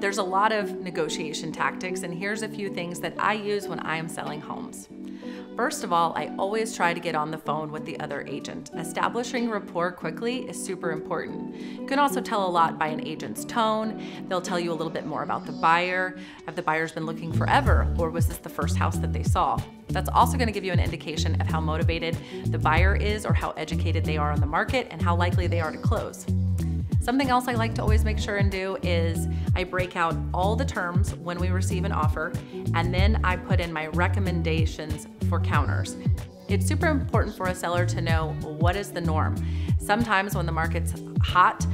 There's a lot of negotiation tactics, and here's a few things that I use when I am selling homes. First of all, I always try to get on the phone with the other agent. Establishing rapport quickly is super important. You can also tell a lot by an agent's tone. They'll tell you a little bit more about the buyer. Have the buyers been looking forever, or was this the first house that they saw? That's also going to give you an indication of how motivated the buyer is or how educated they are on the market and how likely they are to close. Something else I like to always make sure and do is I break out all the terms when we receive an offer, and then I put in my recommendations for counters. It's super important for a seller to know what is the norm. Sometimes when the market's hot,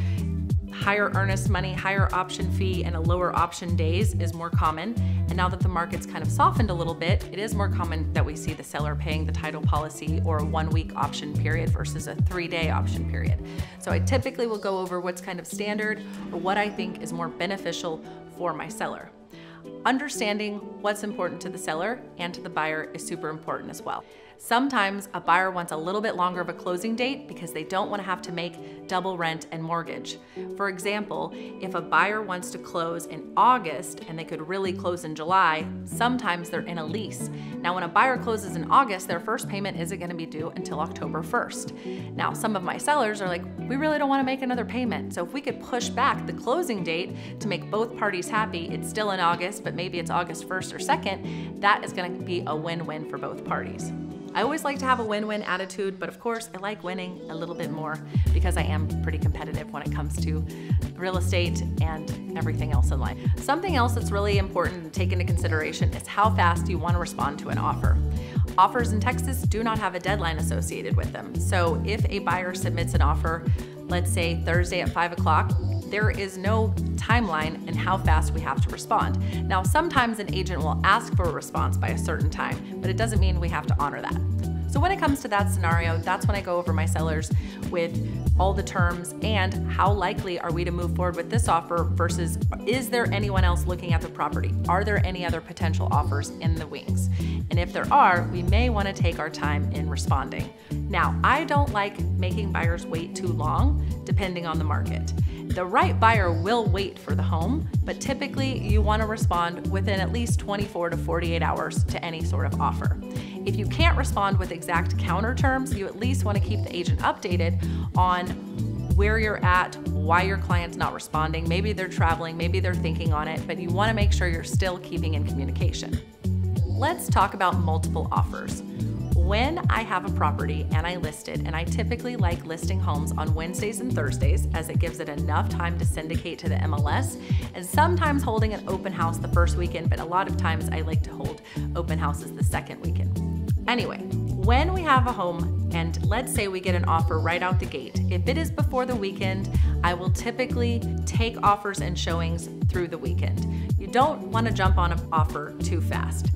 higher earnest money, higher option fee, and a lower option days is more common. And now that the market's kind of softened a little bit, it is more common that we see the seller paying the title policy or a one week option period versus a three day option period. So I typically will go over what's kind of standard or what I think is more beneficial for my seller. Understanding what's important to the seller and to the buyer is super important as well. Sometimes a buyer wants a little bit longer of a closing date because they don't want to have to make double rent and mortgage. For example, if a buyer wants to close in August and they could really close in July, sometimes they're in a lease. Now, when a buyer closes in August, their first payment isn't going to be due until October 1st. Now, some of my sellers are like, we really don't want to make another payment. So if we could push back the closing date to make both parties happy, it's still in August, but maybe it's August 1st or 2nd, that is going to be a win-win for both parties. I always like to have a win-win attitude, but of course I like winning a little bit more because I am pretty competitive when it comes to real estate and everything else in life. Something else that's really important to take into consideration is how fast you want to respond to an offer. Offers in Texas do not have a deadline associated with them. So if a buyer submits an offer, let's say Thursday at 5 o'clock, there is no timeline in how fast we have to respond. Now, sometimes an agent will ask for a response by a certain time, but it doesn't mean we have to honor that. So when it comes to that scenario, that's when I go over my sellers with all the terms and how likely are we to move forward with this offer versus is there anyone else looking at the property? Are there any other potential offers in the wings? And if there are, we may want to take our time in responding. Now, I don't like making buyers wait too long depending on the market. The right buyer will wait for the home, but typically you want to respond within at least 24 to 48 hours to any sort of offer. If you can't respond with exact counter terms, you at least want to keep the agent updated on where you're at, why your client's not responding. Maybe they're traveling, maybe they're thinking on it, but you want to make sure you're still keeping in communication. Let's talk about multiple offers when I have a property and I list it, and I typically like listing homes on Wednesdays and Thursdays as it gives it enough time to syndicate to the MLS, and sometimes holding an open house the first weekend, but a lot of times I like to hold open houses the second weekend. Anyway, when we have a home and let's say we get an offer right out the gate, if it is before the weekend, I will typically take offers and showings through the weekend. You don't want to jump on an offer too fast.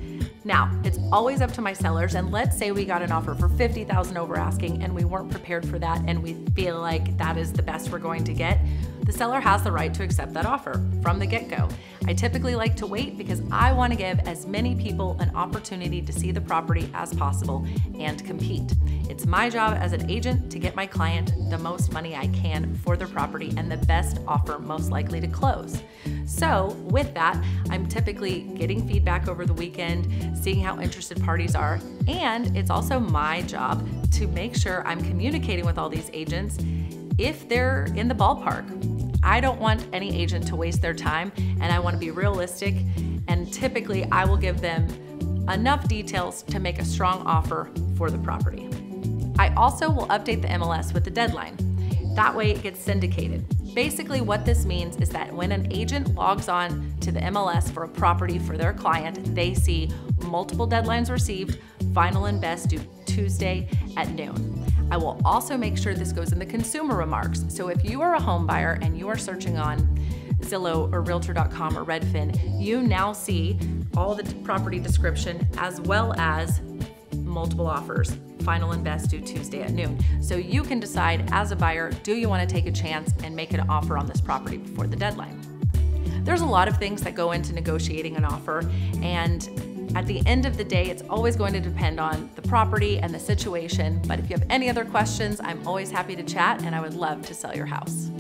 Now, it's always up to my sellers, and let's say we got an offer for 50,000 over asking and we weren't prepared for that and we feel like that is the best we're going to get, the seller has the right to accept that offer from the get-go. I typically like to wait because I want to give as many people an opportunity to see the property as possible and compete. It's my job as an agent to get my client the most money I can for their property and the best offer most likely to close. So, with that, I'm typically getting feedback over the weekend, seeing how interested parties are, and it's also my job to make sure I'm communicating with all these agents if they're in the ballpark. I don't want any agent to waste their time, and I want to be realistic, and typically I will give them enough details to make a strong offer for the property. I also will update the MLS with the deadline. That way it gets syndicated. Basically, what this means is that when an agent logs on to the MLS for a property for their client, they see multiple deadlines received, final and best due Tuesday at noon. I will also make sure this goes in the consumer remarks. So if you are a home buyer and you are searching on Zillow or Realtor.com or Redfin, you now see all the property description as well as multiple offers final and best due Tuesday at noon. So you can decide as a buyer, do you want to take a chance and make an offer on this property before the deadline? There's a lot of things that go into negotiating an offer, and at the end of the day, it's always going to depend on the property and the situation. But if you have any other questions, I'm always happy to chat and I would love to sell your house.